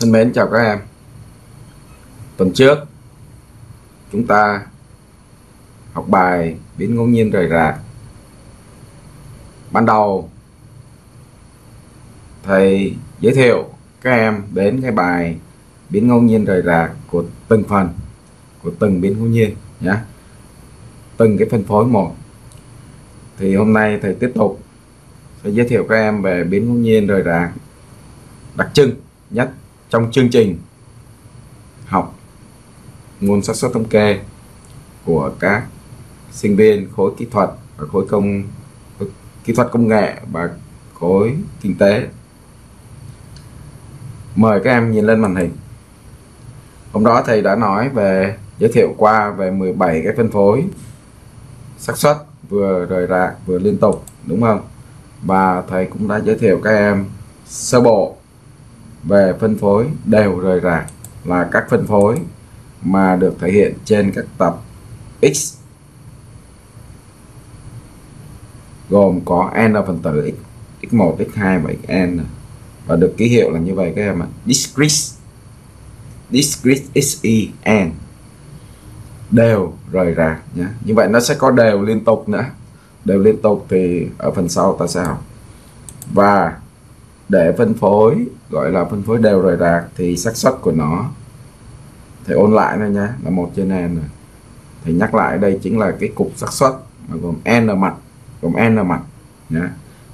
Thân mến, chào các em. Tuần trước, Chúng ta Học bài biến ngẫu nhiên rời rạc. Ban đầu, Thầy giới thiệu các em đến cái bài biến ngẫu nhiên rời rạc của từng phần, của từng biến ngẫu nhiên nhé từng cái phân phối một. Thì hôm nay thầy tiếp tục sẽ giới thiệu các em về biến ngẫu nhiên rời rạc đặc trưng nhất trong chương trình học môn xác suất thống kê của các sinh viên khối kỹ thuật và khối công, kỹ thuật công nghệ và khối kinh tế. Mời các em nhìn lên màn hình. Hôm đó thầy đã nói về, giới thiệu qua về 17 cái phân phối xác suất vừa rời rạc vừa liên tục, đúng không? Và thầy cũng đã giới thiệu các em sơ bộ về phân phối đều rời rạc là các phân phối mà được thể hiện trên các tập x, gồm có n phần tử x x1 x2 và xn và được ký hiệu là như vậy các em ạ. Discrete discrete sen đều rời rạc nhé như vậy nó sẽ có đều liên tục nữa. Đều liên tục thì ở phần sau ta sẽ học. Và để phân phối, gọi là phân phối đều rời rạc thì xác suất của nó thì ôn lại này nhé là một trên n này thì nhắc lại đây chính là cái cục xác suất gồm n mặt, gồm n mặt nhé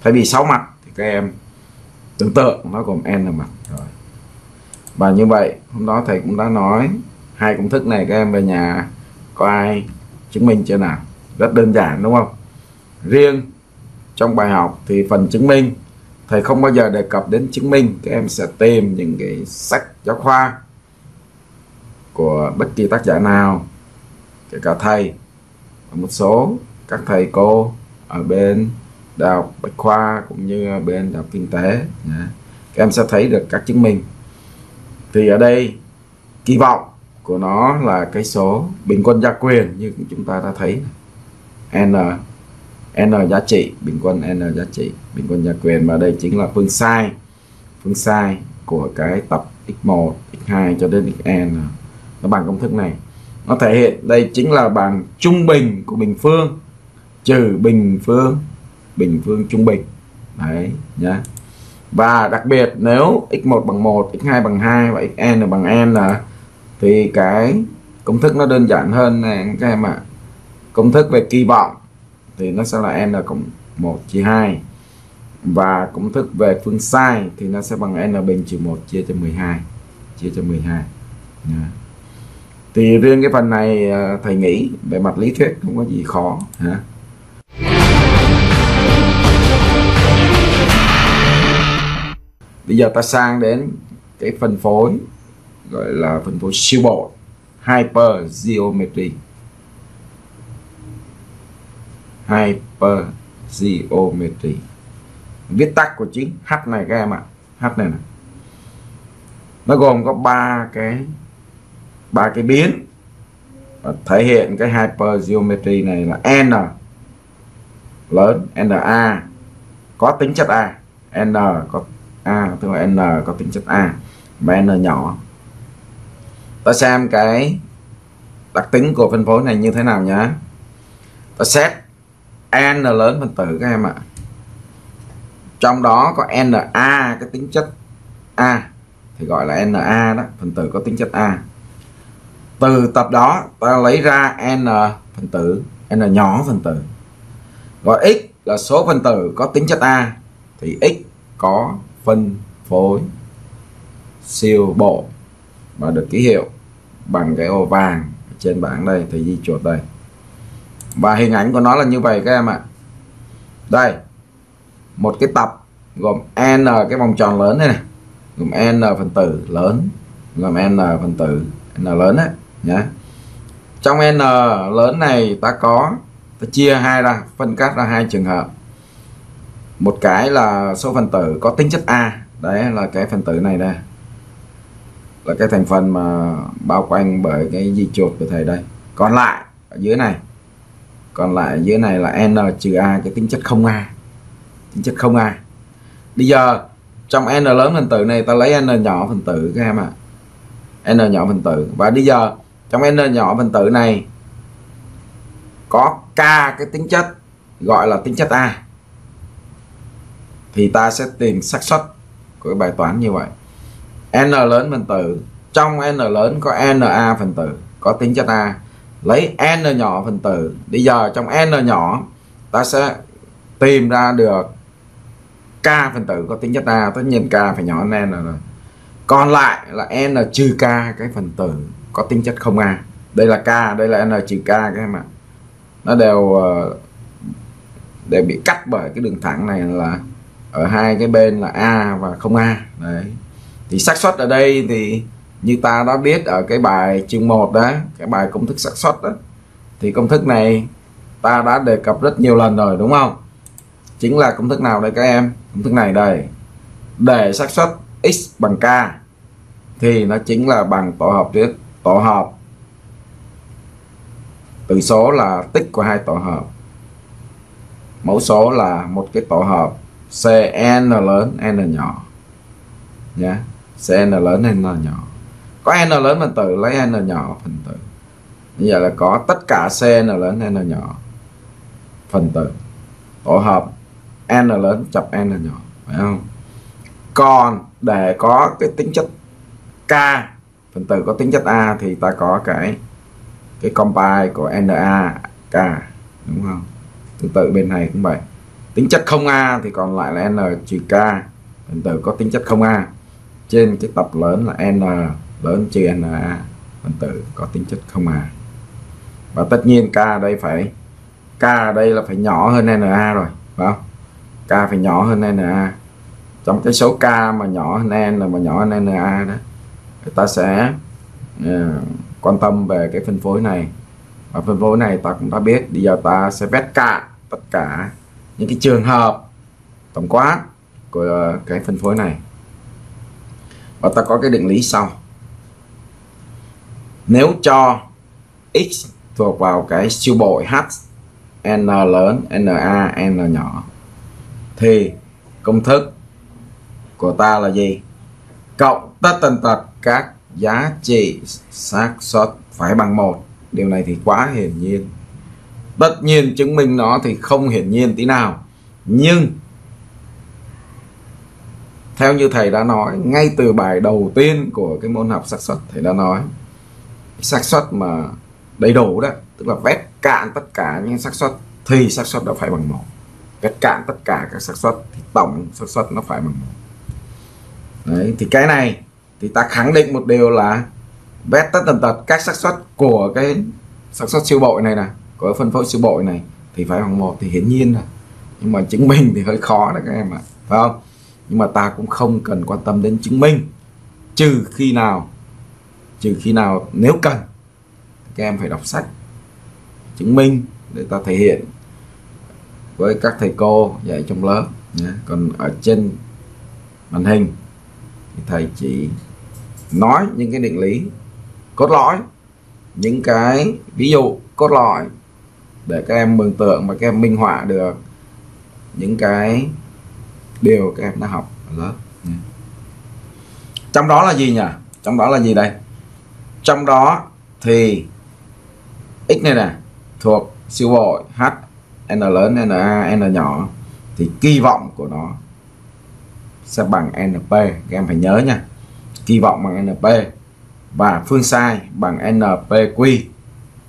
thay vì 6 mặt thì các em tưởng tượng nó gồm n mặt rồi. Và như vậy, hôm đó thầy cũng đã nói hai công thức này, các em về nhà có ai chứng minh chưa nào? Rất đơn giản, đúng không? Riêng trong bài học thì phần chứng minh thầy không bao giờ đề cập đến chứng minh các em sẽ tìm những cái sách giáo khoa của bất kỳ tác giả nào, kể cả thầy và một số các thầy cô ở bên đại học bách khoa cũng như bên đại học kinh tế. Dạ. Các em sẽ thấy được các chứng minh. Thì ở đây, kỳ vọng của nó là cái số bình quân gia quyền như chúng ta đã thấy. N n giá trị, bình quân n giá trị, bình quân gia quyền. Và đây chính là phương sai phương sai của cái tập x1 x2 cho đến xn nó bằng công thức này. Nó thể hiện, đây chính là bằng trung bình của bình phương, trừ bình phương bình phương trung bình. Đấy, nhá. Và đặc biệt nếu x1 bằng 1 x2 bằng 2 và xn bằng n thì cái công thức nó đơn giản hơn này, các em ạ. Công thức về kỳ vọng thì nó sẽ là n cộng 1 chia 2 và công thức về phương sai thì nó sẽ bằng n bình trừ 1 chia cho 12 chia cho 12 yeah. thì riêng cái phần này ờ, thầy nghĩ về mặt lý thuyết không có gì khó, hả? Bây giờ ta sang đến cái phân phối, gọi là phân phối siêu bộ hyper Hypergeometry. viết tắt của chữ H này các em ạ. H này này nó gồm có ba cái ba cái biến. Và thể hiện cái hypergeometry này là n. Lớn na có tính chất a. N có a, tức là n có tính chất a. Mà n nhỏ. Ta xem cái đặc tính của phân phối này như thế nào nhé ta xét n lớn phân tử các em ạ. Trong đó có na cái tính chất a, thì gọi là na đó, phần tử có tính chất a. Từ tập đó, ta lấy ra n phần tử, n nhỏ phần tử. Gọi x là số phân tử có tính chất a, thì x có phân phối siêu bộ và được ký hiệu bằng cái ô vàng trên bảng đây, thì di chuột đây và hình ảnh của nó là như vậy các em ạ. Đây một cái tập gồm n cái vòng tròn lớn này, này. Gồm n phần tử lớn gồm n phần tử n lớn đấy nhé, trong n lớn này ta có ta chia hai ra phân cắt ra hai trường hợp. Một cái là số phần tử có tính chất a đấy là cái phần tử này đây. Là cái thành phần mà bao quanh bởi cái di chuột của thầy đây. Còn lại ở dưới này còn lại dưới này là n trừ a, cái tính chất không a. Tính chất không a. Bây giờ, trong n lớn phần tử này, ta lấy n nhỏ phần tử các em ạ. À. n nhỏ phần tử. Và bây giờ, trong n nhỏ phần tử này, có k cái tính chất gọi là tính chất a. Thì ta sẽ tìm xác suất của cái bài toán như vậy. N lớn phần tử. Trong n lớn có na phần tử, có tính chất a lấy n nhỏ phần tử. Bây giờ trong n nhỏ, ta sẽ tìm ra được k phần tử có tính chất a. Tất nhiên k phải nhỏ hơn n rồi. Còn lại là n trừ k, cái phần tử có tính chất không a. Đây là k, đây là n trừ k, các em ạ. Nó đều ờ, đều bị cắt bởi cái đường thẳng này là ở hai cái bên là a và không a. Đấy. Thì xác suất ở đây thì như ta đã biết ở cái bài chương 1 đó, cái bài công thức xác suất đó, thì công thức này ta đã đề cập rất nhiều lần rồi, đúng không? Chính là công thức nào đây các em? Công thức này đây. Để xác suất x bằng k, thì nó chính là bằng tổ hợp trước tổ hợp từ số là tích của hai tổ hợp. Mẫu số là một cái tổ hợp cn lớn, n nhỏ. Nhé cn lớn, n nhỏ có n lớn phần tử, lấy n nhỏ phần tử. Như vậy là có tất cả cn lớn, n nhỏ phần tử. Tổ hợp n lớn chập n nhỏ, phải không? Còn để có cái tính chất k phần tử có tính chất a thì ta có cái cái compile của na k, đúng không? Tương tự bên này cũng vậy. Tính chất không a thì còn lại là n trừ k, phần tử có tính chất không a. Trên cái tập lớn là n lớn trừ na phần tử có tính chất không à và tất nhiên k đây phải k đây là phải nhỏ hơn na rồi phải không? K phải nhỏ hơn na trong cái số k mà nhỏ hơn n là mà nhỏ hơn na đó người ta sẽ uh, quan tâm về cái phân phối này. Và phân phối này ta cũng đã biết bây giờ ta sẽ vét cả tất cả những cái trường hợp tổng quát của cái phân phối này. Và ta có cái định lý sau nếu cho x thuộc vào cái siêu bội h, n lớn na n nhỏ, thì công thức của ta là gì? Cộng tất tần tật các giá trị xác suất phải bằng một. Điều này thì quá hiển nhiên. Tất nhiên chứng minh nó thì không hiển nhiên tí nào. Nhưng theo như thầy đã nói, ngay từ bài đầu tiên của cái môn học xác suất, thầy đã nói xác suất mà đầy đủ đó, tức là vét cạn tất cả những xác suất, thì xác suất nó phải bằng một. Vét cạn tất cả các xác suất thì tổng xác suất nó phải bằng một. Đấy, thì cái này thì ta khẳng định một điều là vét tất tần tật các xác suất của cái xác suất siêu bội này nè, của phân phối siêu bội này thì phải bằng một thì hiển nhiên rồi. Nhưng mà chứng minh thì hơi khó đấy các em ạ, phải không? Nhưng mà ta cũng không cần quan tâm đến chứng minh, trừ khi nào trừ khi nào, nếu cần, các em phải đọc sách, chứng minh để ta thể hiện với các thầy cô dạy trong lớp. Nhé. còn ở trên màn hình thì thầy chỉ nói những cái định lý cốt lõi, những cái ví dụ cốt lõi để các em mường tượng và các em minh họa được những cái điều các em đã học ở lớp. Trong đó là gì nhỉ? Trong đó là gì đây? Trong đó thì x này nè, thuộc siêu bội h, n lớn na n nhỏ, thì kỳ vọng của nó sẽ bằng np các em phải nhớ nha. Kỳ vọng bằng np và phương sai bằng npq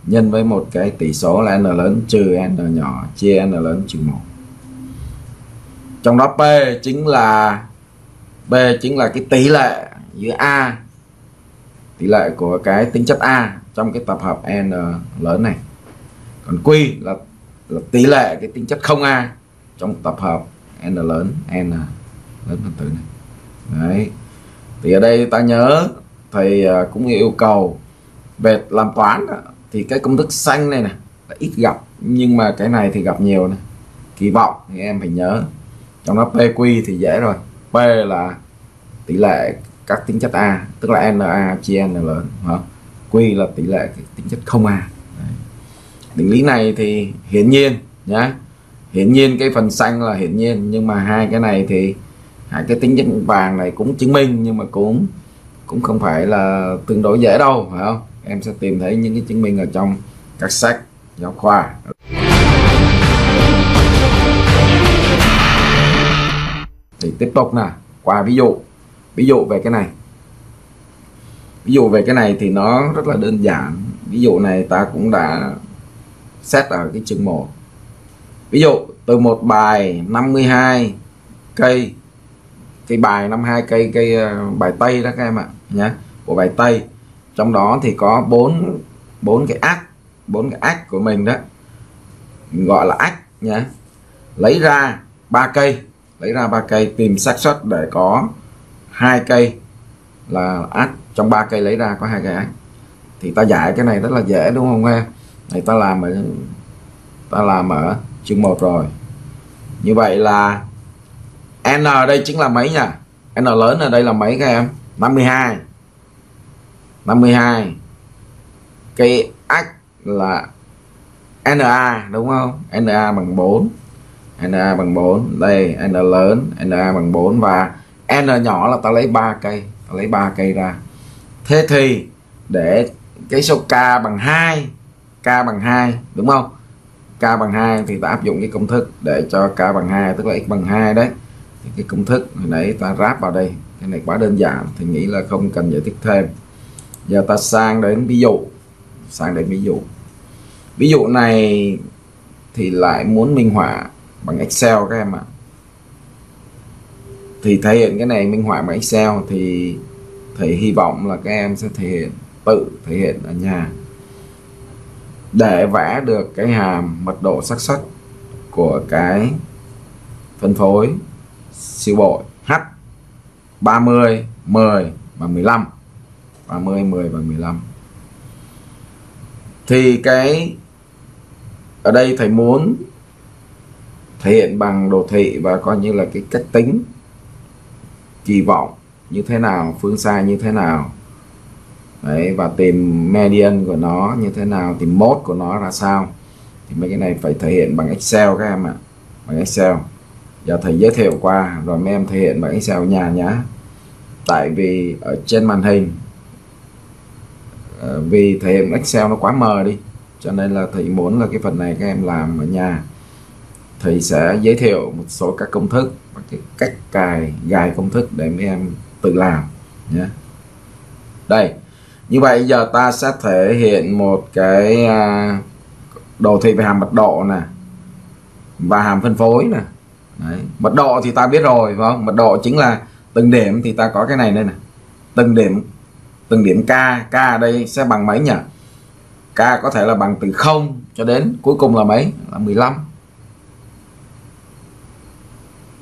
nhân với một cái tỷ số là n lớn trừ n nhỏ, chia n lớn trừ 1 trong đó P chính là, P chính là cái tỷ lệ giữa A tỷ lệ của cái tính chất A trong cái tập hợp N lớn này. Còn Q là, là tỷ lệ cái tính chất không A trong tập hợp N lớn N lớn phần tử này. Đấy. Thì ở đây ta nhớ thầy à, cũng yêu cầu về làm toán thì cái công thức xanh này nè là ít gặp nhưng mà cái này thì gặp nhiều này kỳ vọng thì em phải nhớ. Trong đó PQ thì dễ rồi. P là tỷ lệ các tính chất A tức là Na chia N lớn hả? Q là tỷ lệ tính chất không A. Đấy. định lý này thì hiển nhiên nhé, hiển nhiên cái phần xanh là hiển nhiên nhưng mà hai cái này thì hai cái tính chất vàng này cũng chứng minh nhưng mà cũng cũng không phải là tương đối dễ đâu phải không? Em sẽ tìm thấy những cái chứng minh ở trong các sách giáo khoa. Thì tiếp tục nè qua ví dụ ví dụ về cái này. Ví dụ về cái này thì nó rất là đơn giản. Ví dụ này ta cũng đã xét ở cái chương 1 ví dụ, từ một bài 52 cây, cái bài 52 cây cây ờ, bài tây đó các em ạ nhé của bài tây. Trong đó thì có bốn bốn cái ác, bốn cái ác của mình đó. Gọi là ác nhé lấy ra ba cây, lấy ra ba cây tìm xác suất để có hai cây là ác, trong ba cây lấy ra có hai cây ác. Thì ta giải cái này rất là dễ, đúng không em? Này, ta làm ở, ta làm ở chương 1 rồi. Như vậy là n ở đây chính là mấy nhỉ n lớn ở đây là mấy các em? 52 52 cây ác là NA đúng không? NA bằng 4 NA bằng 4 đây, N lớn NA bằng 4 và N nhỏ là ta lấy 3 cây, ta lấy 3 cây ra. Thế thì để cái số K bằng 2 K bằng 2 đúng không? K bằng 2 thì ta áp dụng cái công thức để cho K bằng 2 tức là X bằng 2 đấy. Thì cái công thức hồi nãy ta ráp vào đây, cái này quá đơn giản thì nghĩ là không cần giải thích thêm. Giờ ta sang đến ví dụ, sang đến ví dụ. Ví dụ này thì lại muốn minh họa bằng Excel các em ạ. à thì thể hiện cái này minh họa bằng Excel thì thầy hy vọng là các em sẽ thể hiện, tự thể hiện ở nhà. Để vẽ được cái hàm mật độ xác suất của cái phân phối siêu bội H 30 10 và 15 30 10 và 15 thì cái, ở đây thầy muốn thể hiện bằng đồ thị và coi như là cái cách tính kỳ vọng như thế nào, phương xa như thế nào. Đấy, và tìm median của nó như thế nào, tìm mốt của nó ra sao. Thì mấy cái này phải thể hiện bằng Excel các em ạ, bằng Excel. Giờ thầy giới thiệu qua, rồi mấy em thể hiện bằng Excel nhà nhá. Tại vì ở trên màn hình ờ, vì thể hiện Excel nó quá mờ đi, cho nên là thầy muốn là cái phần này các em làm ở nhà thì sẽ giới thiệu một số các công thức và cái cách cài gài công thức để mấy em tự làm nhé đây, như vậy giờ ta sẽ thể hiện một cái à, đồ thị về hàm mật độ nè và hàm phân phối nè. Đấy. mật độ thì ta biết rồi, phải không? Mật độ chính là từng điểm thì ta có cái này đây nè. Từng điểm từng điểm k k ở đây sẽ bằng mấy nhỉ? K có thể là bằng từ 0 cho đến cuối cùng là mấy? Là 15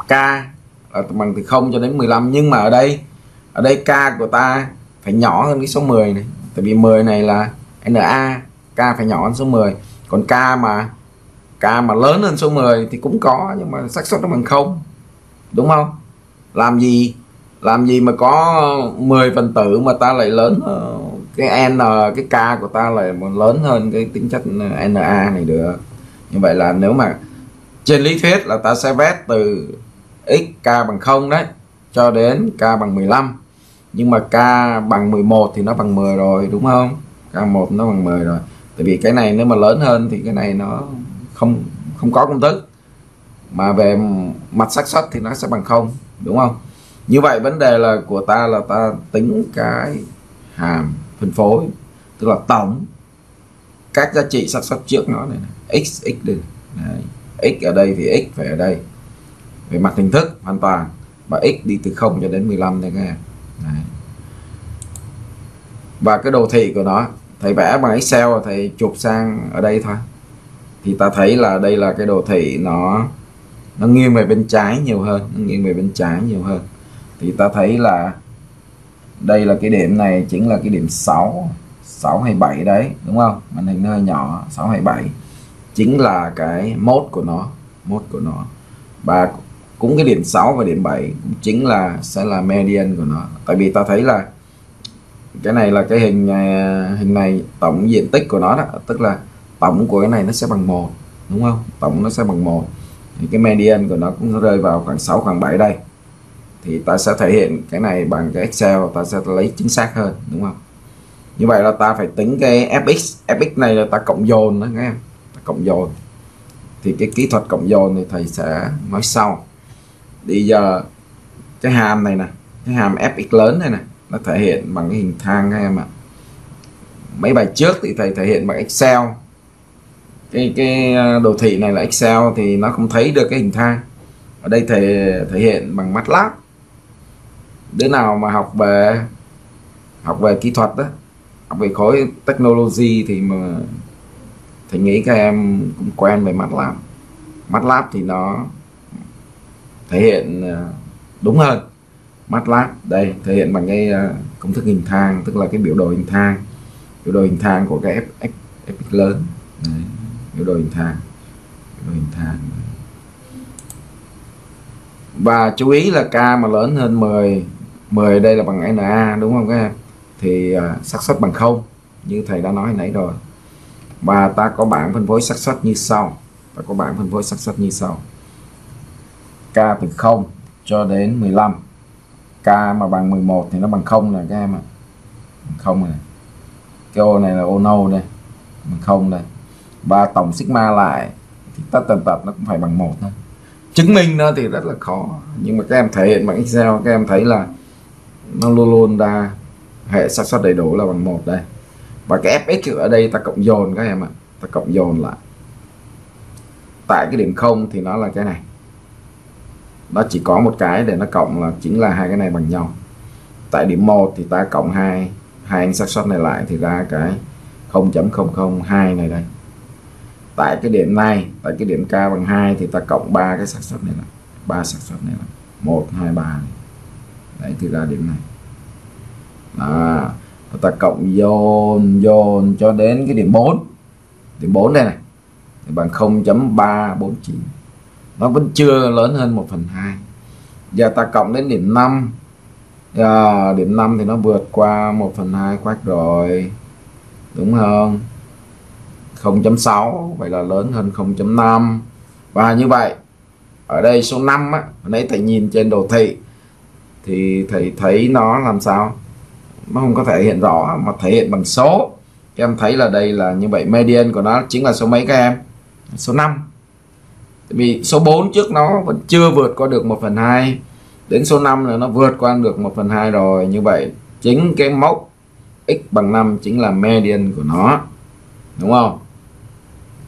k, là bằng từ 0 cho đến 15 nhưng mà ở đây ở đây k của ta phải nhỏ hơn cái số 10 này. Tại vì 10 này là NA k phải nhỏ hơn số 10 còn k mà k mà lớn hơn số 10 thì cũng có, nhưng mà xác suất nó bằng không. Đúng không? Làm gì làm gì mà có 10 phần tử mà ta lại lớn cái n, cái k của ta lại lớn hơn cái tính chất na này được? Như vậy là nếu mà trên lý thuyết là ta sẽ vét từ x k bằng 0 đấy cho đến k bằng 15 nhưng mà k bằng 11 thì nó bằng 10 rồi đúng không? K1 nó bằng 10 rồi. Tại vì cái này nếu mà lớn hơn thì cái này nó không không có công thức. Mà về mặt xác suất thì nó sẽ bằng không đúng không? Như vậy vấn đề là của ta là ta tính cái hàm phân phối tức là tổng các giá trị xác suất trước nó này, này. x x đi. Đấy. x ở đây thì x phải ở đây về mặt hình thức hoàn toàn, và x đi từ 0 cho đến 15 đây các em. Đấy. và cái đồ thị của nó, thầy vẽ bằng Excel, thầy chụp sang ở đây thôi. Thì ta thấy là đây là cái đồ thị nó nó nghiêng về bên trái nhiều hơn, nó nghiêng về bên trái nhiều hơn. Thì ta thấy là đây là cái điểm này chính là cái điểm 6 6 hay 7 đấy, đúng không? Màn hình nó hơi nhỏ 6 hay 7 chính là cái mốt của nó mốt của nó. Và cũng cái điểm 6 và điểm 7 cũng chính là sẽ là median của nó. Tại vì ta thấy là cái này là cái hình à, hình này, tổng diện tích của nó đó, tức là tổng của cái này nó sẽ bằng một, đúng không? Tổng nó sẽ bằng một. Thì cái median của nó cũng rơi vào khoảng 6 khoảng 7 đây. Thì ta sẽ thể hiện cái này bằng cái Excel, ta sẽ lấy chính xác hơn, đúng không? Như vậy là ta phải tính cái fx fx này là ta cộng dồn đó, nghe ta cộng dồn. Thì cái kỹ thuật cộng dồn thì thầy sẽ nói sau bây giờ, cái hàm này nè, cái hàm fx lớn này nè, nó thể hiện bằng cái hình thang các em ạ. Mấy bài trước thì thầy thể hiện bằng excel. Cái cái à, đồ thị này là excel thì nó không thấy được cái hình thang. Ở đây thầy thể hiện bằng matlab. Đứa nào mà học về học về kỹ thuật đó học về khối technology thì mà thầy nghĩ các em cũng quen về MATLAB. MATLAB thì nó thể hiện ờ, đúng hơn. MATLAB đây thể hiện bằng cái ờ, công thức hình thang tức là cái biểu đồ hình thang. Biểu đồ hình thang của cái f, f, f lớn. Đấy, biểu đồ hình thang biểu đồ hình thang. Và chú ý là k mà lớn hơn 10 10 đây là bằng na đúng không các em? Thì uh, xác suất bằng không như thầy đã nói nãy rồi. Và ta có bảng phân phối xác suất như sau. Ta có bảng phân phối xác suất như sau k từ 0 cho đến 15 k mà bằng 11 thì nó bằng 0 này các em ạ. Không này cái ô này là ô nâu đây, bằng không đây. Và tổng sigma lại thì tất tần tật nó cũng phải bằng 1 thôi. Chứng minh nó thì rất là khó. Nhưng mà các em thể hiện bằng Excel, các em thấy là nó luôn luôn ra hệ xác suất đầy đủ là bằng một đây. Và cái fx ở đây ta cộng dồn các em ạ. Ta cộng dồn lại. Tại cái điểm không thì nó là cái này nó chỉ có một cái để nó cộng là chính là hai cái này bằng nhau. Tại điểm 1 thì ta cộng hai hai anh xác suất này lại thì ra cái 0.002 này đây. Tại cái điểm này, tại cái điểm k bằng 2 thì ta cộng ba cái xác suất này là ba xác suất này là 1 2 3 đấy, thì ra điểm này. Đó. Ta cộng dồn dồn cho đến cái điểm 4 điểm 4 đây này. Thì bằng 0.349 nó vẫn chưa lớn hơn 1 phần 2 giờ ta cộng đến điểm 5 à, điểm 5 thì nó vượt qua 1 phần 2 quát rồi. Đúng không? 0.6 vậy là lớn hơn 0.5 và như vậy ở đây số 5 á nãy thầy nhìn trên đồ thị thì thầy thấy nó làm sao? Nó không có thể hiện rõ mà thể hiện bằng số. Các em thấy là đây là như vậy median của nó chính là số mấy các em? Số 5 vì số 4 trước nó vẫn chưa vượt qua được 1 phần 2 đến số 5 là nó vượt qua được 1 phần 2 rồi. Như vậy, chính cái mốc x bằng 5 chính là median của nó, đúng không?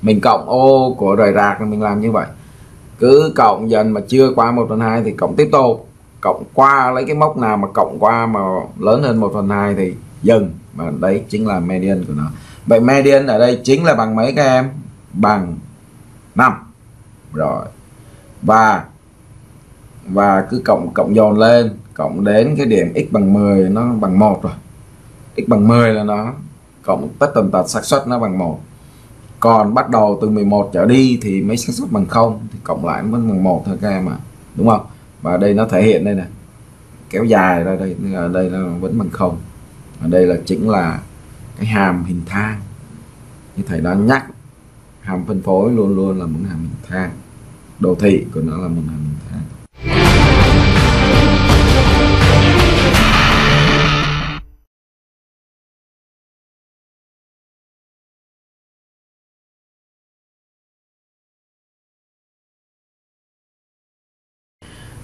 Mình cộng ô của rời rạc mình làm như vậy. Cứ cộng dần mà chưa qua 1 phần 2 thì cộng tiếp tục. Cộng qua, lấy cái mốc nào mà cộng qua mà lớn hơn 1 phần 2 thì dừng. Mà đấy chính là median của nó. Vậy median ở đây chính là bằng mấy các em? Bằng 5 rồi. Và và cứ cộng cộng dồn lên, cộng đến cái điểm x bằng 10 nó bằng 1 rồi. X bằng 10 là nó cộng tất tần tật xác suất nó bằng 1 còn bắt đầu từ 11 trở đi thì mấy xác suất bằng 0 thì cộng lại nó vẫn bằng 1 thôi các em ạ. À. đúng không? Và đây nó thể hiện đây nè. Kéo dài ra đây ở đây nó vẫn bằng 0 ở đây là chính là cái hàm hình thang. Như thầy đã nhắc hàm phân phối luôn luôn là một hàm mình thang đồ thị của nó là một hàm mình thang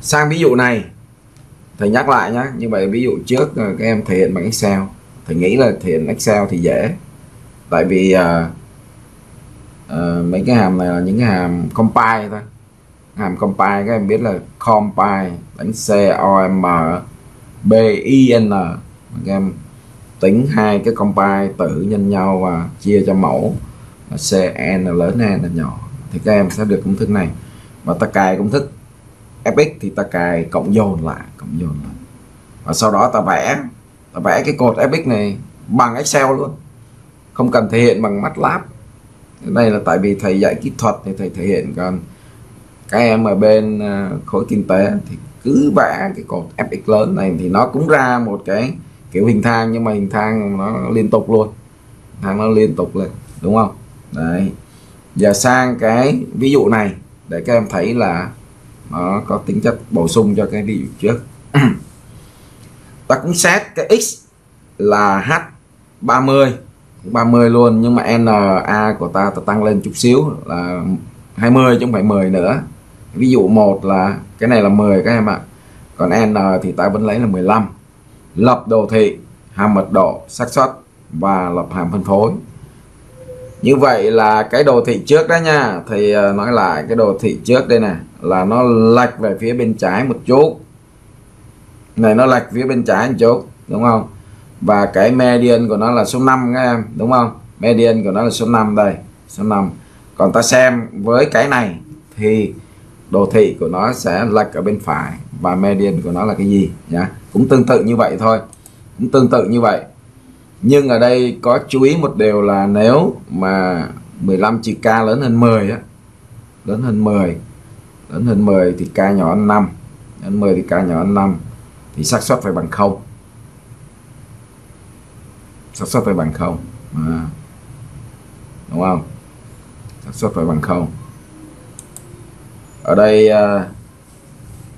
sang ví dụ này thầy nhắc lại nhé như vậy ví dụ trước à, các em thể hiện bằng Excel. Thầy nghĩ là thể hiện Excel thì dễ. Tại vì uh, uh, mấy cái hàm này là những cái hàm compile thôi. Hàm compile các em biết là compile đánh C O M B I N. Các em tính hai cái compile tử nhân nhau và chia cho mẫu. C e, N lớn e, N là nhỏ. Thì các em sẽ được công thức này. Và ta cài công thức fx thì ta cài cộng dồn lại cộng dồn lại. Và sau đó ta vẽ ta vẽ cái cột fx này bằng excel luôn. Không cần thể hiện bằng matlab đây là tại vì thầy dạy kỹ thuật thì thầy thể hiện còn các em ở bên à, khối kinh tế thì cứ vẽ cái cột fx lớn này thì nó cũng ra một cái kiểu hình thang, nhưng mà hình thang nó liên tục luôn. Thang nó liên tục lên, đúng không? Đấy. Giờ sang cái ví dụ này để các em thấy là nó có tính chất bổ sung cho cái ví dụ trước. Ta cũng xét cái x là h 30 30 luôn, nhưng mà NA của ta ta tăng lên chút xíu là 20 chứ không phải 10 nữa. Ví dụ một là cái này là 10 các em ạ. Còn N thì ta vẫn lấy là 15 lập đồ thị, hàm mật độ, xác suất và lập hàm phân phối. Như vậy là cái đồ thị trước đó nha, thì à, nói lại cái đồ thị trước đây nè, là nó lệch về phía bên trái một chút. Này, nó lệch phía bên trái một chút, đúng không? Và cái median của nó là số 5 các em, đúng không? Median của nó là số 5 đây, số 5 còn ta xem với cái này thì đồ thị của nó sẽ lệch ở bên phải và median của nó là cái gì nhá? Cũng tương tự như vậy thôi, cũng tương tự như vậy. Nhưng ở đây có chú ý một điều là nếu mà 15 chữ k lớn hơn 10 á, lớn hơn 10 lớn hơn 10 thì k nhỏ hơn 5 lớn 10 thì k nhỏ hơn 5 thì xác suất phải bằng 0 xác suất phải bằng không, à. đúng không? Xác suất phải bằng không. ở đây à,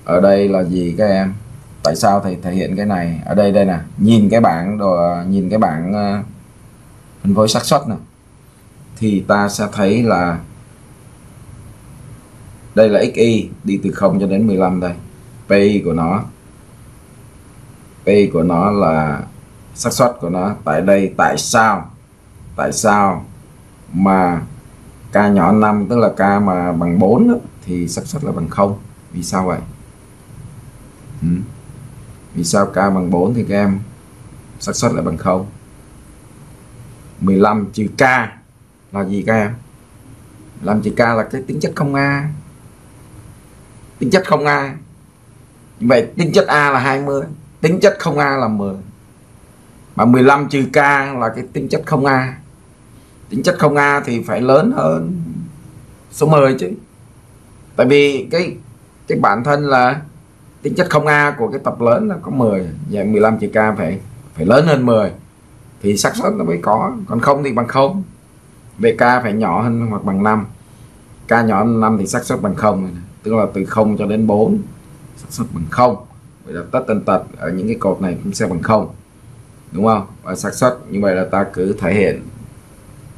ở đây là gì các em? Tại sao thầy thể hiện cái này? Ở đây đây nè. Nhìn cái bảng đồ nhìn cái bảng à, phân phối xác suất này thì ta sẽ thấy là đây là xy đi từ 0 cho đến 15 đây. Pi của nó. Pi của nó là xác suất của nó tại đây. Tại sao? Tại sao mà k nhỏ 5 tức là k mà bằng 4 đó, thì xác suất là bằng 0 vì sao vậy? Ừ. Vì sao k bằng 4 thì các em xác suất là bằng 0 15 trừ k là gì các em? 15 trừ k là cái tính chất không A. Tính chất không A. Vậy tính chất A là 20 tính chất không A là 10 mà 15 trừ k là cái tính chất không A. Tính chất không A thì phải lớn hơn số 10 chứ. Tại vì cái cái bản thân là tính chất không A của cái tập lớn là có 10 và 15 trừ K phải phải lớn hơn 10 thì xác suất nó mới có, còn không thì bằng không. Về k phải nhỏ hơn hoặc bằng 5 K nhỏ hơn 5 thì xác suất bằng không, tức là từ 0 cho đến 4 xác suất bằng không. Vậy là tất tần tật ở những cái cột này cũng sẽ bằng không đúng không? Và xác suất. Như vậy là ta cứ thể hiện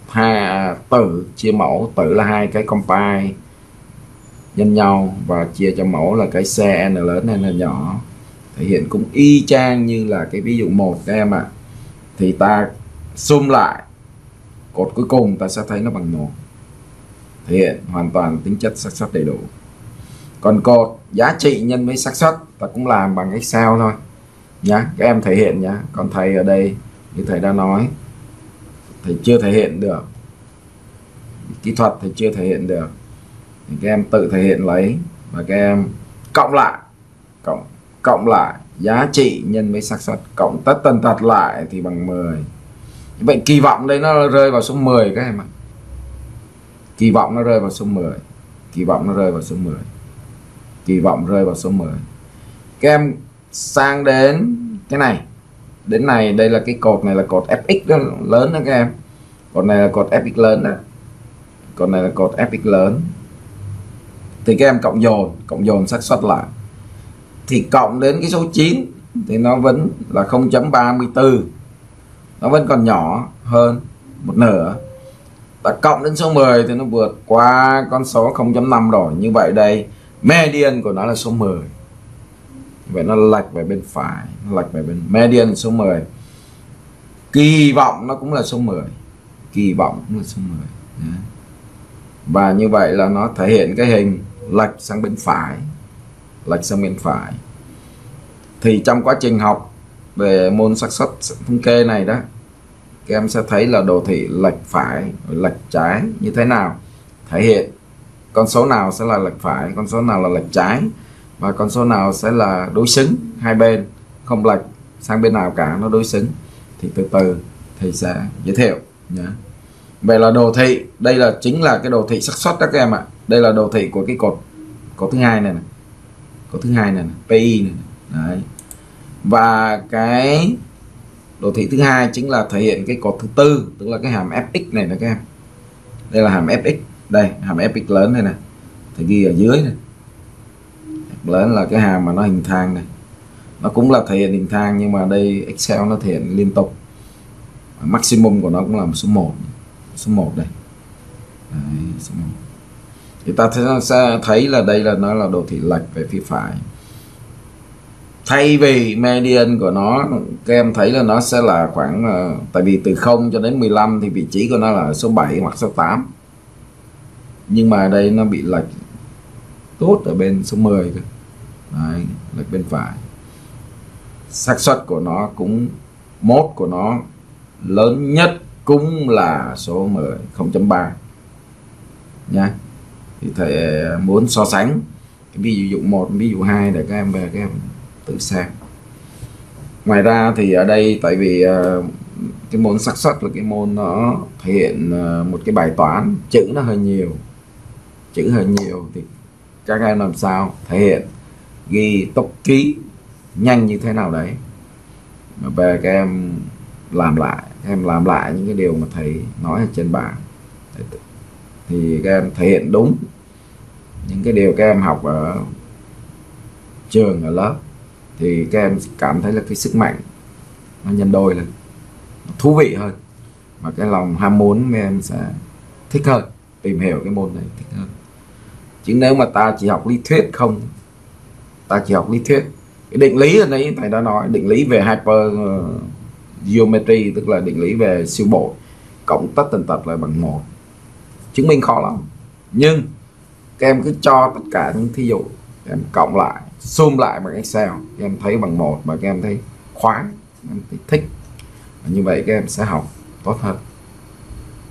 hai tử chia mẫu. Tử là hai cái compile nhân nhau và chia cho mẫu là cái xe n lớn hay n nhỏ. Thể hiện cũng y chang như là cái ví dụ một các em ạ. À. thì ta sum lại. Cột cuối cùng ta sẽ thấy nó bằng một. Thể hiện hoàn toàn tính chất xác suất đầy đủ. Còn cột giá trị nhân với xác suất ta cũng làm bằng Excel thôi nhá, các em thể hiện nhá. Còn thầy ở đây, như thầy đã nói, thầy chưa thể hiện được. Kỹ thuật thầy chưa thể hiện được. Thì các em tự thể hiện lấy và các em cộng lại, cộng cộng lại giá trị nhân với xác suất. Cộng tất tần tật lại thì bằng 10 vậy kỳ vọng đây nó rơi vào số 10 các em ạ. Kỳ vọng nó rơi vào số 10 kỳ vọng nó rơi vào số 10 kỳ vọng rơi vào số 10 các em sang đến cái này. Đến này đây là cái cột này là cột fx đó, lớn đó các em. Cột này là cột fx lớn đó. Cột này là cột fx lớn. Thì các em cộng dồn cộng dồn xác suất lại. Thì cộng đến cái số 9 thì nó vẫn là 0.34 nó vẫn còn nhỏ hơn một nửa. Ta cộng đến số 10 thì nó vượt qua con số 0.5 rồi. Như vậy đây median của nó là số 10 vậy nó lệch về bên phải, nó lệch về bên median số 10 kỳ vọng nó cũng là số 10 kỳ vọng cũng là số 10 và như vậy là nó thể hiện cái hình lệch sang bên phải, lệch sang bên phải. Thì trong quá trình học về môn xác suất thống kê này đó, các em sẽ thấy là đồ thị lệch phải, lệch trái như thế nào. Thể hiện con số nào sẽ là lệch phải, con số nào là lệch trái và con số nào sẽ là đối xứng hai bên không lệch sang bên nào cả nó đối xứng thì từ từ thầy sẽ giới thiệu nhé vậy là đồ thị đây là chính là cái đồ thị xác suất đó các em ạ đây là đồ thị của cái cột cột thứ hai này, này. cột thứ hai này, này. pi này, này. Đấy. và cái đồ thị thứ hai chính là thể hiện cái cột thứ tư tức là cái hàm fx này nè các em đây là hàm fx đây hàm fx lớn này nè thì ghi ở dưới này lớn là cái hàm mà nó hình thang này. Nó cũng là thể hiện hình thang nhưng mà đây Excel nó thể hiện liên tục. Maximum của nó cũng là số 1 số 1 đây. Đấy, số 1 thì ta sẽ thấy là đây là nó là đồ thị lệch về phía phải. Thay vì median của nó các em thấy là nó sẽ là khoảng ờ, tại vì từ 0 cho đến 15 thì vị trí của nó là số 7 hoặc số 8 nhưng mà đây nó bị lệch tốt ở bên số 10 cơ. Đấy, lệch bên phải. Xác suất của nó cũng mốt của nó lớn nhất cũng là số 10 0.3 nha. Thì thầy à, muốn so sánh cái ví dụ một ví dụ hai để các em về các em tự xem. Ngoài ra thì ở đây tại vì à, cái môn xác suất là cái môn nó thể hiện à, một cái bài toán chữ nó hơi nhiều. Chữ hơi nhiều thì các em làm sao thể hiện ghi tốc ký nhanh như thế nào đấy. Về các em làm lại, các em làm lại những cái điều mà thầy nói ở trên bảng. Thì các em thể hiện đúng những cái điều các em học ở trường, ở lớp. Thì các em cảm thấy là cái sức mạnh nó nhân đôi lên thú vị hơn. Và cái lòng ham muốn các em sẽ thích hơn, tìm hiểu cái môn này thích hơn chứ nếu mà ta chỉ học lý thuyết không, ta chỉ học lý thuyết. Cái định lý ở đấy thầy đã nói, định lý về hyper uh, geometry, tức là định lý về siêu bộ, cộng tất tần tật là bằng một. Chứng minh khó lắm. Nhưng, các em cứ cho tất cả những thí dụ, các em cộng lại, zoom lại bằng Excel, các em thấy bằng một mà các em thấy khoái em thấy thích. Và như vậy các em sẽ học tốt hơn.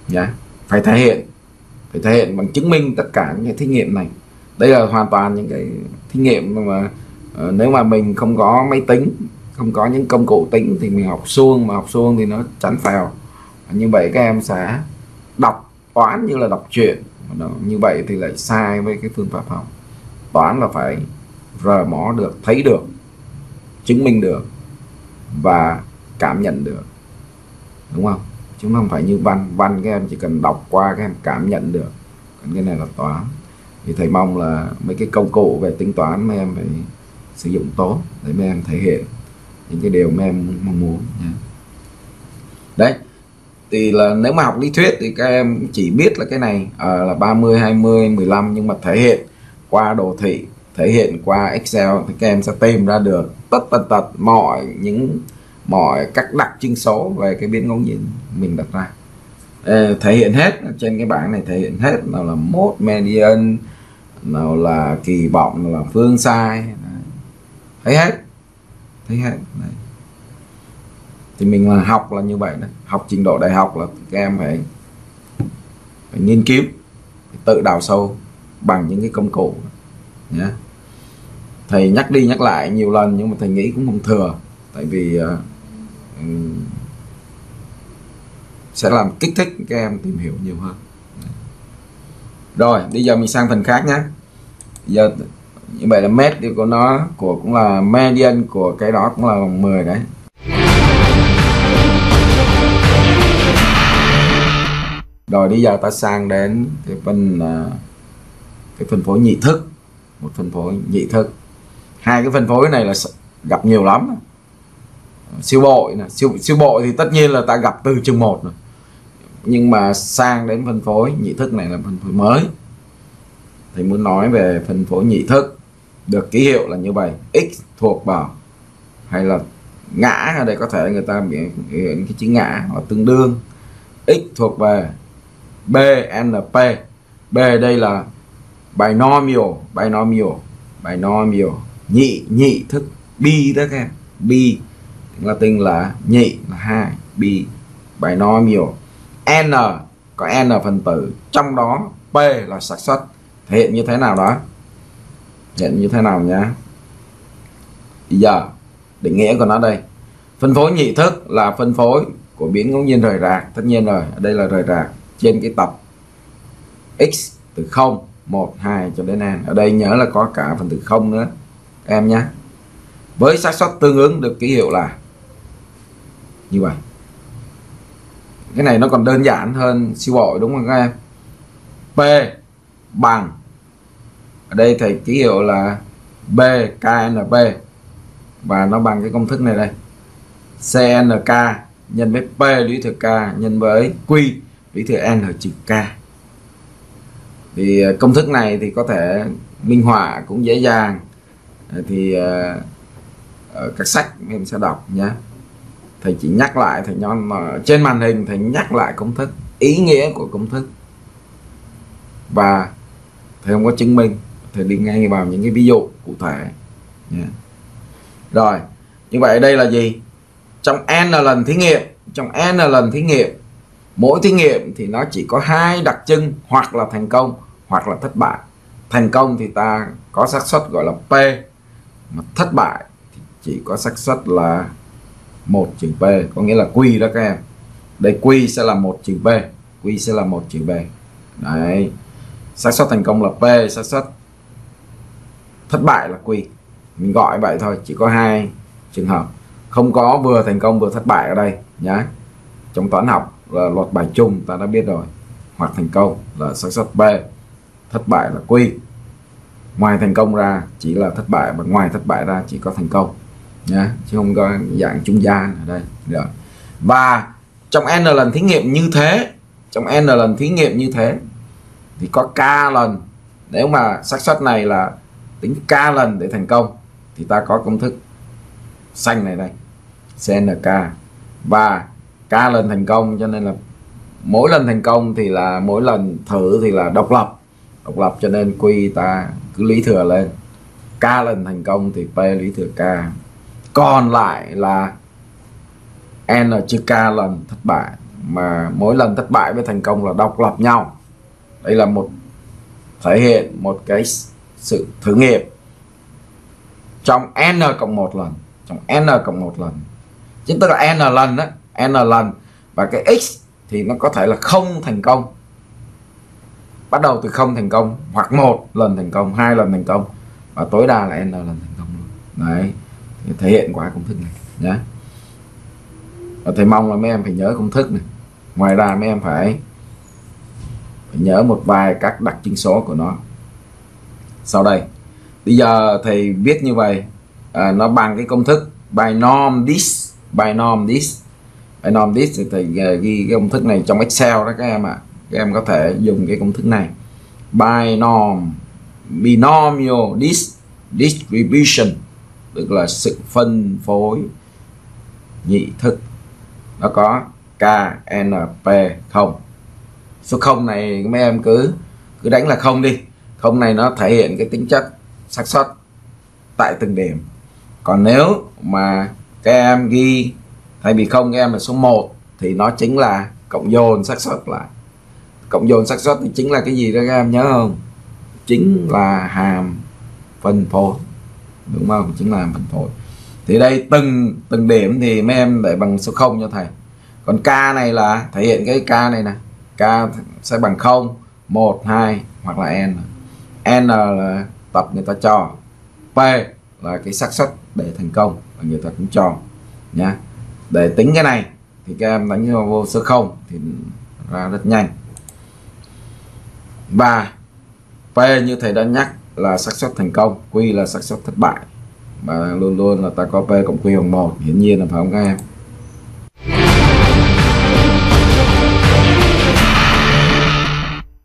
Nhá phải thể hiện phải thể hiện bằng chứng minh tất cả những cái thí nghiệm này. Đây là hoàn toàn những cái thí nghiệm mà uh, nếu mà mình không có máy tính không có những công cụ tính thì mình học suông mà học suông thì nó chắn phèo. Như vậy các em sẽ đọc toán như là đọc truyện. Như vậy thì lại sai với cái phương pháp học. Toán là phải rờ mó được thấy được chứng minh được và cảm nhận được. Đúng không? Chúng không phải như văn. Văn các em chỉ cần đọc qua các em cảm nhận được. Còn cái này là toán. Thì thầy mong là mấy cái công cụ về tính toán mấy em phải sử dụng tốt để mấy em thể hiện những cái điều mấy em mong muốn nha đấy. Thì là nếu mà học lý thuyết thì các em chỉ biết là cái này à, là 30 20 15 nhưng mà thể hiện qua đồ thị thể hiện qua Excel thì các em sẽ tìm ra được tất tần tật mọi những mọi các đặc trưng số về cái biến ngẫu nhiên mình đặt ra. Ờ, thể hiện hết trên cái bảng này thể hiện hết nào là mốt median nào là kỳ vọng nào là phương sai. Thấy hết. Thấy hết. Đấy. thì mình là học là như vậy đó, học trình độ đại học là các em phải phải nghiên cứu phải tự đào sâu bằng những cái công cụ. Nhé thầy nhắc đi nhắc lại nhiều lần nhưng mà thầy nghĩ cũng không thừa. Tại vì uh, sẽ làm kích thích các em tìm hiểu nhiều hơn. Rồi, bây giờ mình sang phần khác nhé. Giờ, như vậy là mét thì của nó, của cũng là median, của cái đó cũng là bằng 10 đấy. Rồi, bây giờ ta sang đến cái phần à, cái phân phối nhị thức. Một phân phối nhị thức. Hai cái phân phối này là gặp nhiều lắm siêu bội này. siêu siêu bội thì tất nhiên là ta gặp từ chương 1 rồi. Nhưng mà sang đến phân phối, nhị thức này là phân phối mới. Thì muốn nói về phân phối nhị thức, được ký hiệu là như vậy. X thuộc vào, hay là ngã ở đây có thể người ta biểu hiện cái chữ ngã hoặc tương đương. X thuộc về BNP B đây là binomial binomial binomial, nhị nhị thức, bi đó các em. Bi Latin là nhị, là hai, bi. Binomial n, có n phần tử. Trong đó, p là xác suất. Thể hiện như thế nào đó? Hiện như thế nào nhá? Bây giờ, định nghĩa của nó đây. Phân phối nhị thức là phân phối của biến ngẫu nhiên rời rạc. Tất nhiên rồi, ở đây là rời rạc trên cái tập x từ 0 1 2 cho đến n. Ở đây nhớ là có cả phần tử 0 nữa. Em nhé với xác suất tương ứng được ký hiệu là như vậy. Cái này nó còn đơn giản hơn siêu bội, đúng không các em? P bằng, ở đây thầy ký hiệu là B KNP và nó bằng cái công thức này đây. CNK nhân với P lũy thừa K nhân với Q lũy thừa N trừ K. Thì ờ, công thức này thì có thể minh họa cũng dễ dàng. Thì ở các sách em sẽ đọc nhé thầy chỉ nhắc lại, thầy nhon trên màn hình thầy nhắc lại công thức, ý nghĩa của công thức. Và thầy không có chứng minh, thầy đi ngay vào những cái ví dụ cụ thể. Yeah. rồi, như vậy đây là gì? Trong n lần thí nghiệm, trong n lần thí nghiệm. Mỗi thí nghiệm thì nó chỉ có hai đặc trưng, hoặc là thành công, hoặc là thất bại. Thành công thì ta có xác suất gọi là p, mà thất bại thì chỉ có xác suất là một trừ p có nghĩa là q đó các em. Đây q sẽ là một trừ p q sẽ là một trừ p đấy. Xác suất thành công là p, xác suất thất bại là q. Mình gọi vậy thôi, chỉ có hai trường hợp. Không có vừa thành công vừa thất bại ở đây nhé trong toán học là luật bài chung, ta đã biết rồi. Hoặc thành công là xác suất b thất bại là q. Ngoài thành công ra, chỉ là thất bại và ngoài thất bại ra, chỉ có thành công nhá, chứ không có dạng trung gian ở đây. Được. Và trong n lần thí nghiệm như thế, trong n lần thí nghiệm như thế, thì có k lần. Nếu mà xác suất này là tính k lần để thành công, thì ta có công thức xanh này đây CNK và k lần thành công, cho nên là mỗi lần thành công thì là mỗi lần thử thì là độc lập. Độc lập cho nên quy ta cứ lý thừa lên. K lần thành công thì p lý thừa k còn lại là n trừ k lần thất bại. Mà mỗi lần thất bại với thành công là độc lập nhau. Đây là một, thể hiện một cái sự thử nghiệm. Trong n cộng một lần, trong n cộng một lần, chính tức là n lần đó n lần, và cái x thì nó có thể là không thành công. Bắt đầu từ không thành công, hoặc một lần thành công, hai lần thành công, và tối đa là n lần thành công luôn. Đấy thể hiện qua công thức này. Nhé và thầy mong là mấy em phải nhớ công thức này. Ngoài ra mấy em phải phải nhớ một vài các đặc trưng số của nó. Sau đây bây giờ thầy viết như vậy. À, nó bằng cái công thức binom this binom this. Binom this thì thầy à, ghi cái công thức này trong Excel đó các em ạ. À. các em có thể dùng cái công thức này. Binom binomial dis distribution tức là sự phân phối nhị thức. Nó có KNP không? Số 0 này mấy em cứ cứ đánh là không đi. Không này nó thể hiện cái tính chất xác suất tại từng điểm. Còn nếu mà các em ghi, thay vì không, các em là số 1 thì nó chính là cộng dồn xác suất lại. Cộng dồn xác suất thì chính là cái gì đó các em nhớ không? Chính là hàm phân phối đúng không? Chính là phần phổi thì đây, từng từng điểm thì mấy em để bằng số 0 cho thầy. Còn k này là, thể hiện cái k này nè. K sẽ bằng 0 1 2 hoặc là n. N là tập người ta cho. P là cái xác suất để thành công là người ta cũng cho, nhá. Để tính cái này thì các em đánh vô số 0 thì ra rất nhanh. Và p như thầy đã nhắc là xác suất thành công q là xác suất thất bại. Và luôn luôn là ta có p cộng q bằng một, hiển nhiên là phải không các em?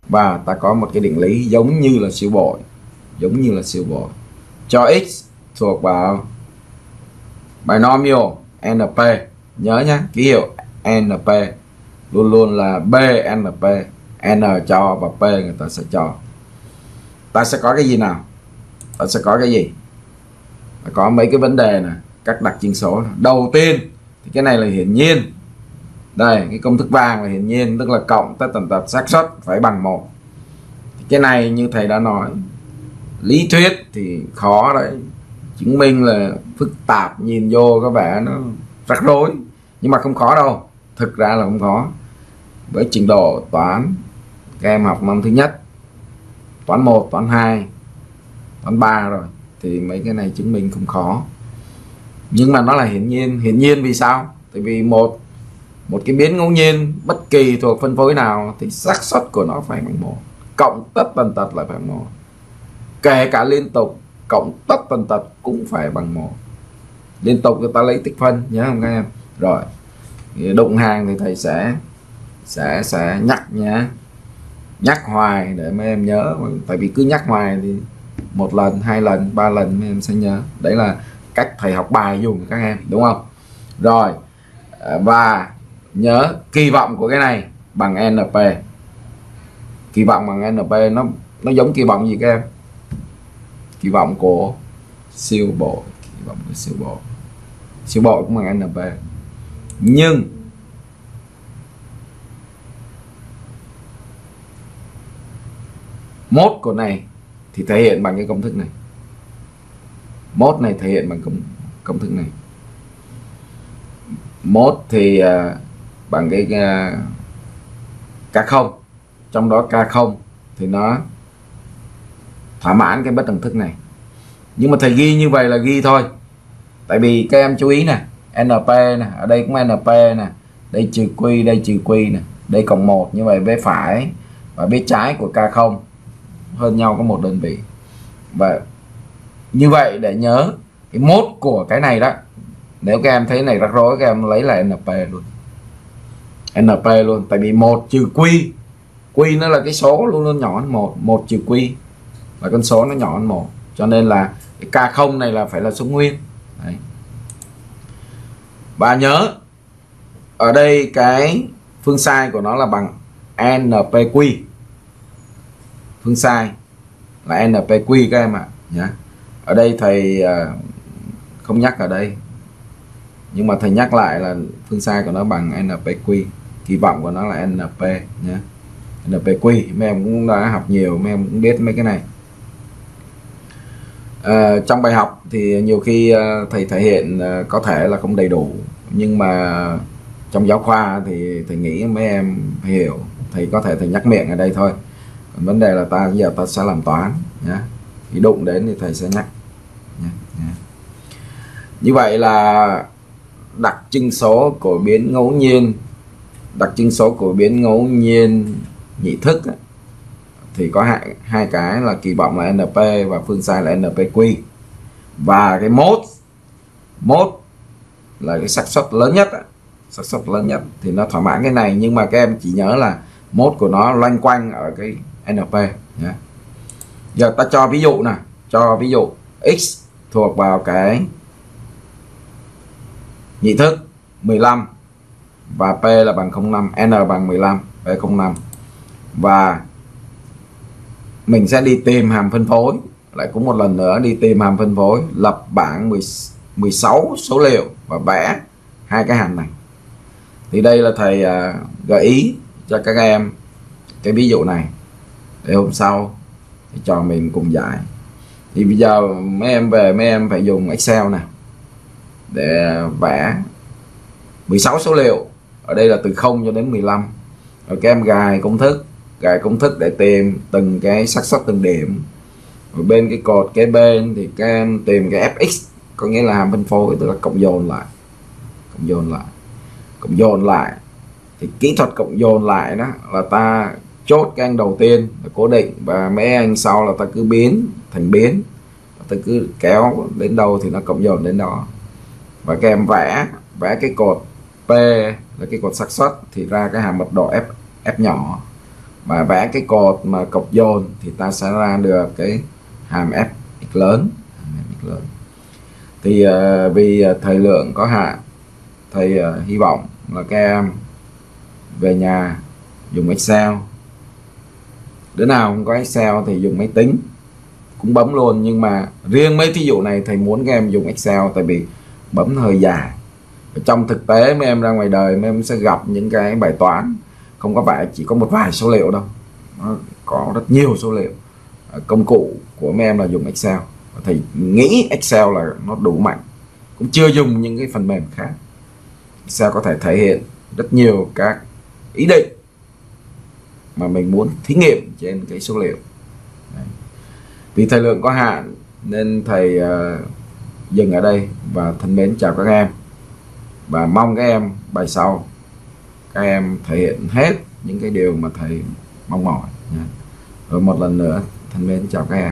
Và ta có một cái định lý giống như là siêu bội, giống như là siêu bội. Cho x thuộc vào binomial NP nhớ nhé ký hiệu NP luôn luôn là BNP N cho và P người ta sẽ cho ta sẽ có cái gì nào? Ta sẽ có cái gì? Ta có mấy cái vấn đề nè các đặc trưng số đầu tiên, thì cái này là hiển nhiên. Đây, cái công thức vàng là hiển nhiên, tức là cộng tất tần tật xác suất phải bằng một. Cái này như thầy đã nói, lý thuyết thì khó đấy. Chứng minh là phức tạp, nhìn vô có vẻ nó rắc rối. Nhưng mà không khó đâu, thực ra là không khó. Với trình độ toán, các em học năm thứ nhất toán 1 toán 2 toán 3 rồi. Thì mấy cái này chứng minh không khó. Nhưng mà nó là hiển nhiên. Hiển nhiên vì sao? Tại vì một một cái biến ngẫu nhiên bất kỳ thuộc phân phối nào thì xác suất của nó phải bằng một. Cộng tất tần tật là phải một. Kể cả liên tục, cộng tất tần tật cũng phải bằng một. Liên tục người ta lấy tích phân, nhớ không các em? Rồi động đụng hàng thì thầy sẽ sẽ sẽ nhắc nhé nhắc hoài để mấy em nhớ. Tại vì cứ nhắc hoài thì một lần, hai lần, ba lần mấy em sẽ nhớ. Đấy là cách thầy học bài dùng các em, đúng không? Rồi, và nhớ kỳ vọng của cái này bằng NP kỳ vọng bằng NP nó nó giống kỳ vọng gì các em? Kỳ vọng của siêu bộ, kỳ vọng của siêu bộ. Siêu bộ cũng bằng NP nhưng mốt của này thì thể hiện bằng cái công thức này. Mốt này thể hiện bằng công công thức này. Mốt thì uh, bằng cái à, uh, k không. Trong đó k không thì nó thỏa mãn cái bất đẳng thức này. Nhưng mà thầy ghi như vậy là ghi thôi. Tại vì các em chú ý nè np nè ở đây cũng np nè đây trừ q đây trừ q nè đây cộng một như vậy bên phải và bên trái của k không hơn nhau có một đơn vị. Và như vậy để nhớ cái mốt của cái này đó, nếu các em thấy này rắc rối, các em lấy là np luôn. Np luôn, tại vì một trừ q q nó là cái số luôn luôn nhỏ hơn một một trừ q là con số nó nhỏ hơn một. Cho nên là cái k không này là phải là số nguyên. Đấy. và nhớ, ở đây cái phương sai của nó là bằng npq phương sai là npq các em ạ nhé ở đây thầy à, không nhắc ở đây. Nhưng mà thầy nhắc lại là phương sai của nó bằng npq kỳ vọng của nó là np nhé npq mấy em cũng đã học nhiều mấy em cũng biết mấy cái này. À, trong bài học thì nhiều khi à, thầy thể hiện à, có thể là không đầy đủ nhưng mà trong giáo khoa thì thầy nghĩ mấy em hiểu thầy có thể thầy nhắc miệng ở đây thôi vấn đề là ta giờ ta sẽ làm toán nhé thì đụng đến thì thầy sẽ nhắc nhé. Nhé. như vậy là đặc trưng số của biến ngẫu nhiên đặc trưng số của biến ngẫu nhiên nhị thức ấy, thì có hai, hai cái là kỳ vọng là NP và phương sai là NPQ và cái mốt mốt là cái xác suất lớn nhất xác suất lớn nhất thì nó thỏa mãn cái này nhưng mà các em chỉ nhớ là mốt của nó loanh quanh ở cái NP nhé. Giờ ta cho ví dụ nè cho ví dụ x thuộc vào cái nhị thức 15 và P là bằng 05 N bằng 15 P 05 và mình sẽ đi tìm hàm phân phối lại cũng một lần nữa đi tìm hàm phân phối lập bảng 10, 16 số liệu và vẽ hai cái hàm này. Thì đây là thầy uh, gợi ý cho các em cái ví dụ này để hôm sau thì cho mình cùng giải. Thì bây giờ mấy em về, mấy em phải dùng Excel nè, để vẽ 16 số liệu. Ở đây là từ 0 cho đến 15 rồi các em gài công thức, gài công thức để tìm từng cái xác suất, từng điểm. Rồi bên cái cột kế bên thì các em tìm cái fx có nghĩa là hàm phân phối, tức là cộng dồn lại, cộng dồn lại, cộng dồn lại. Thì kỹ thuật cộng dồn lại đó là ta chốt cái anh đầu tiên là cố định và mấy anh sau là ta cứ biến thành biến. Ta cứ kéo đến đâu thì nó cộng dồn đến đó. Và các em vẽ vẽ cái cột P là cái cột xác suất thì ra cái hàm mật độ F F nhỏ. Và vẽ cái cột mà cộng dồn thì ta sẽ ra được cái hàm F lớn lớn. Thì uh, vì uh, thời lượng có hạn thầy uh, ờ, hy vọng là các em về nhà dùng Excel đứa nào không có Excel thì dùng máy tính. Cũng bấm luôn, nhưng mà riêng mấy thí dụ này, thầy muốn các em dùng Excel tại vì bấm hơi dài. Trong thực tế, mấy em ra ngoài đời, mấy em sẽ gặp những cái bài toán. Không có phải chỉ có một vài số liệu đâu. Nó có rất nhiều số liệu. Ờ, công cụ của mấy em là dùng Excel. Thầy nghĩ Excel là nó đủ mạnh. Cũng chưa dùng những cái phần mềm khác. Excel có thể thể hiện rất nhiều các ý định mà mình muốn thí nghiệm trên cái số liệu. Đấy. vì thời lượng có hạn nên thầy uh, dừng ở đây và thân mến chào các em. Và mong các em bài sau các em thể hiện hết những cái điều mà thầy mong mỏi. Rồi một lần nữa thân mến chào các em.